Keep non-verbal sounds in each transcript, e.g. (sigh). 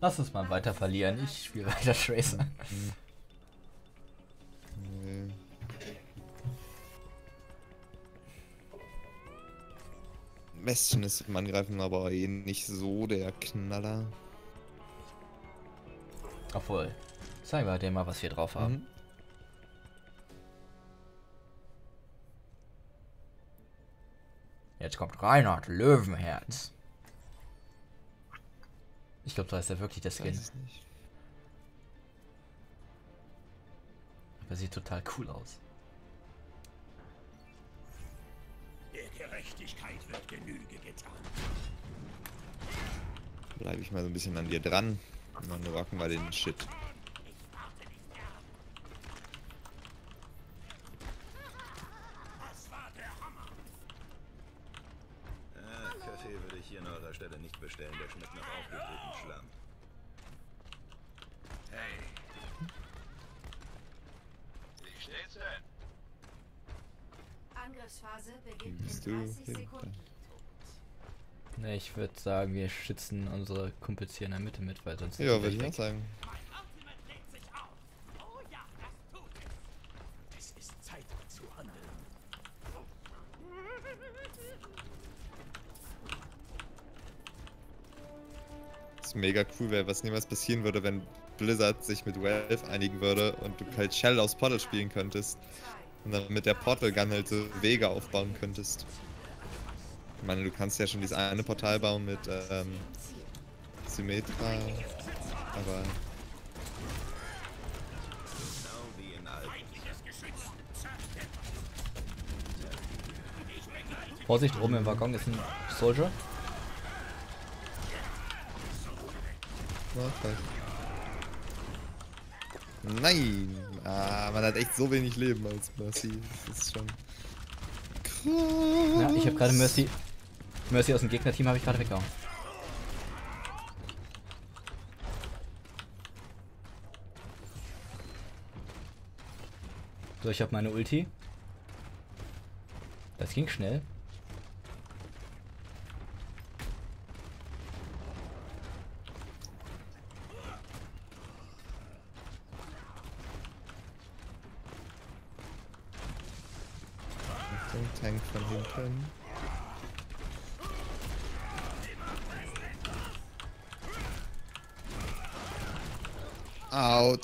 Lass uns mal weiter verlieren. Ich spiele weiter Tracer. Nee. Westion ist im Angreifen aber eh nicht so der Knaller. Obwohl, zeigen wir dir mal, was wir drauf haben. Mhm. Jetzt kommt Reinhard Löwenherz. Ich glaube, da ist er wirklich der Weiß Skin. es nicht. Aber sieht total cool aus. Der Gerechtigkeit wird Genüge getan. Bleibe ich mal so ein bisschen an dir dran. Und dann rocken wir den Shit. Das war der Hammer. Ah, Kaffee würde ich hier an eurer Stelle nicht bestellen. Der schmeckt nach aufgebrühtem Schlamm. Hey. Wie steht's denn? Angriffsphase beginnt Bist in du 30 Sekunden. Ne, ich würde sagen, wir schützen unsere Kumpels hier in der Mitte mit, weil sonst Ja, würde ich auch sagen. Mein Ultimate lädt sich auf. Oh ja, das tut es. Es ist Zeit zu handeln. Das ist mega cool wäre, was niemals passieren würde, wenn Blizzard sich mit Valve einigen würde und du halt Shell aus Portal spielen könntest. Und dann mit der Portal Gun halt so Wege aufbauen könntest. Ich meine, du kannst ja schon dieses eine Portal bauen mit ähm, Symmetra, aber. Vorsicht, oben im Waggon ist ein Soldier. fuck. Nein! Ah, man hat echt so wenig Leben als Mercy. Das ist schon. Krass. Ja, ich habe gerade Mercy. Mercy aus dem Gegnerteam habe ich gerade weggehauen. So, ich habe meine Ulti. Das ging schnell. Achtung, Tank von hinten. Out.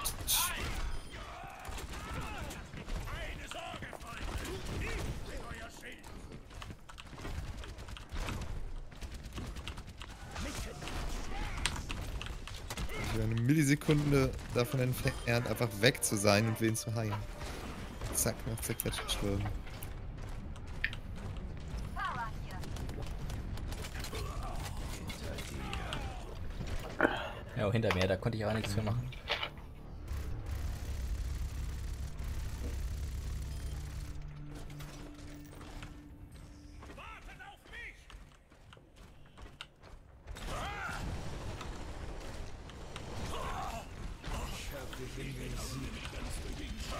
Bin eine Millisekunde davon entfernt, einfach weg zu sein und wen zu heilen. Zack, noch zerquetscht gestorben. Ja, hinter mir, da konnte ich aber nichts für machen.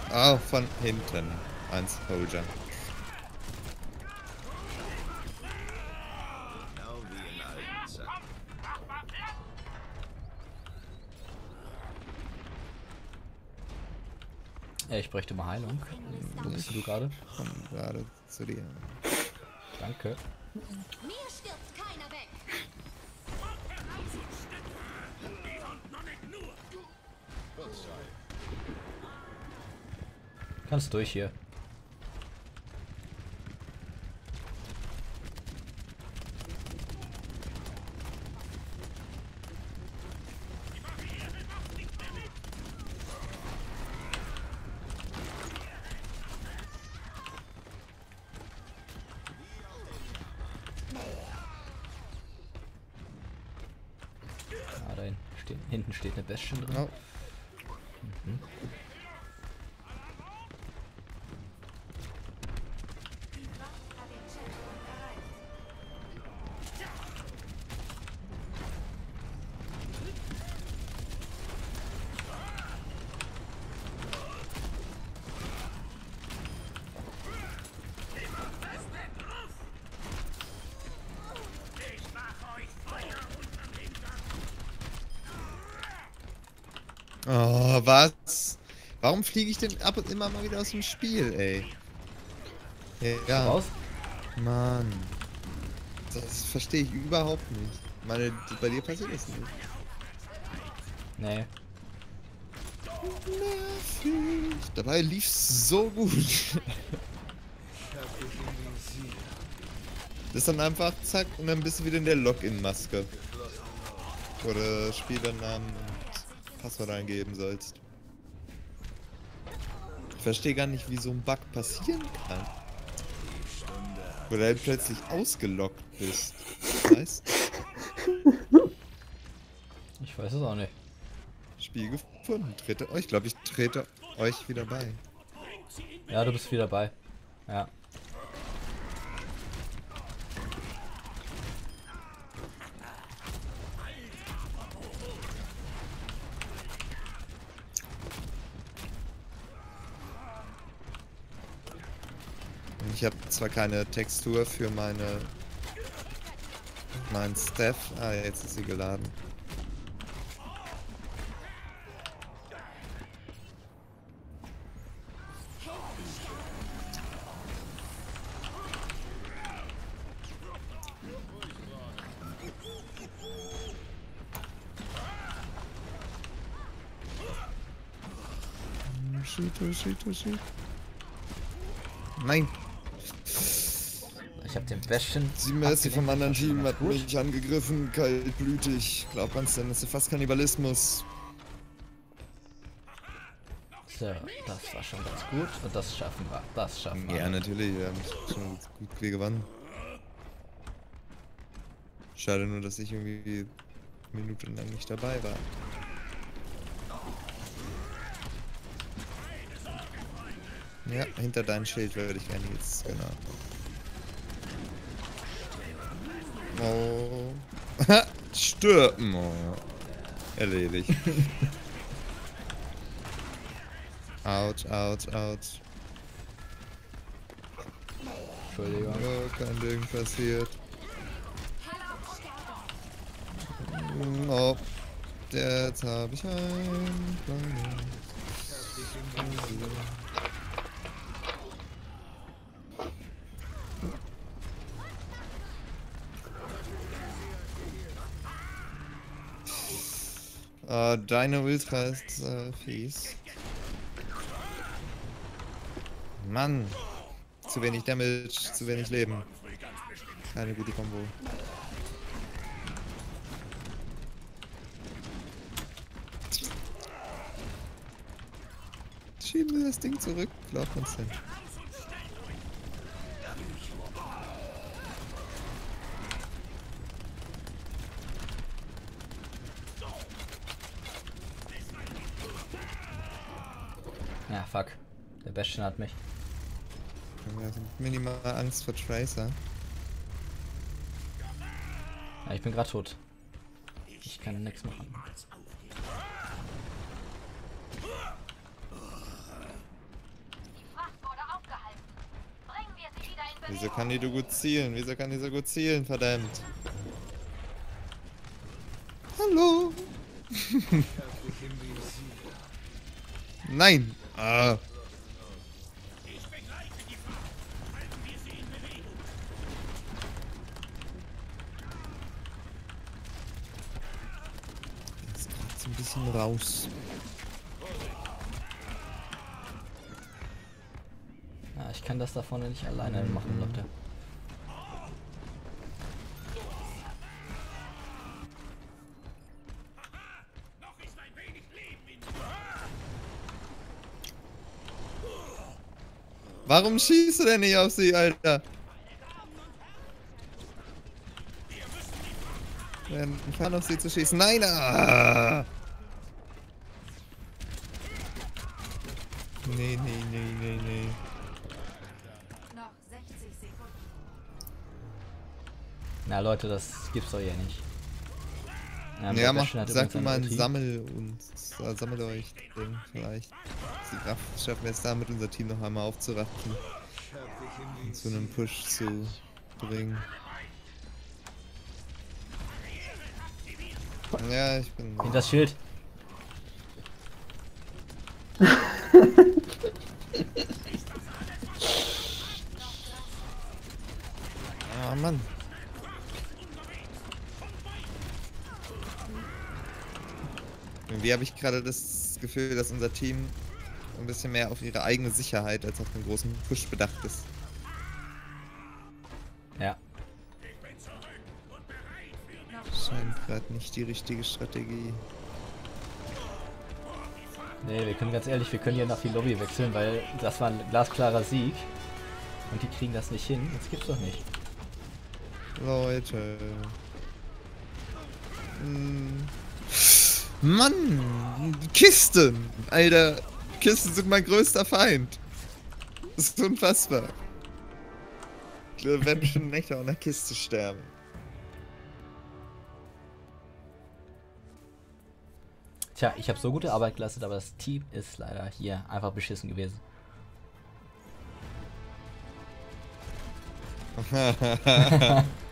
Ah, von hinten. Eins Soldier. Genau wie in alten Zeiten. Ja, ich bräuchte mal Heilung. Wo bist du gerade? Komm gerade zu dir. Danke. Mir stirbt keiner weg. Kannst durch hier. Ah, da hinten steht, hinten steht eine Bastion drin. Oh. Oh, was? Warum fliege ich denn ab und immer mal wieder aus dem Spiel, ey? Ja, Raus? Mann. Das verstehe ich überhaupt nicht. Meine, bei dir passiert das nicht. Nee. Nervig. Dabei lief's so gut. Das ist dann einfach zack und dann bist du wieder in der Login-Maske. Du Spielernamen Passwort eingeben sollst. Ich verstehe gar nicht, wie so ein Bug passieren kann. Wo du halt plötzlich ausgeloggt bist. Weißt? Ich weiß es auch nicht. Spiel gefunden. Trete euch, glaube ich, trete euch wieder bei. Ja, du bist wieder bei. Ja. Ich habe zwar keine Textur für meine meinen Staff. Ah, jetzt ist sie geladen. Shit, shit, oh shit. Nein, Ich habe den besten. Die Messi vom anderen Team hat Gut. mich angegriffen, kaltblütig. Glaubt man's denn, das ist ja fast Kannibalismus. So, das war schon ganz gut. Und das schaffen wir. Das schaffen wir. Ja, natürlich, wir haben schon gut gewonnen. Schade nur, dass ich irgendwie minutenlang nicht dabei war. Ja, hinter deinem Schild würde ich gerne jetzt, genau. (laughs) Oh. Stürmen. Oh. Erledigt. (laughs) Autsch, autsch, autsch. Entschuldigung. Oh, kein Ding passiert. Oh, jetzt habe ich ein kleines. Äh, deine Ultra ist äh, fies. Mann. Zu wenig Damage, zu wenig Leben. Keine gute Kombo. Schieben wir das Ding zurück, glaubt man's denn? Ja, fuck. Der Bestien hat mich. Wir haben minimal Angst vor Tracer. Ja, ich bin gerade tot. Ich kann nichts machen. Wieso kann die so gut zielen? Wieso kann die so gut zielen, verdammt? Hallo? (laughs) Nein! Ah. Ist gerade ein bisschen raus. Ja, ich kann das da vorne nicht alleine machen, Leute. Warum schießt du denn nicht auf sie, Alter? Wir fahren auf sie zu schießen. Nein! Ah! Nee, nee, nee, nee, nee. Noch 60 Sekunden. Na Leute, das gibt's doch hier nicht. Ja, Ja, mach, sag mir mal ein. Sammel und äh, sammelt euch Ding vielleicht. Die Kraft schaffen wir es damit, unser Team noch einmal aufzuraffen und zu einem Push zu bringen. Ja, ich bin. Hinter das Schild. Mann. Irgendwie habe ich gerade das Gefühl, dass unser Team ein bisschen mehr auf ihre eigene Sicherheit als auf den großen Push bedacht ist. Ja. Scheint gerade nicht die richtige Strategie. Nee, wir können ganz ehrlich, wir können hier nach die Lobby wechseln, weil das war ein glasklarer Sieg. Und die kriegen das nicht hin. Das gibt's doch nicht. Leute. Hm. Mann! Kisten! Alter! Kisten sind mein größter Feind! Das ist unfassbar. Ich werde schon Nächte an der Kiste sterben. Tja, ich habe so gute Arbeit geleistet, aber das Team ist leider hier einfach beschissen gewesen. (laughs)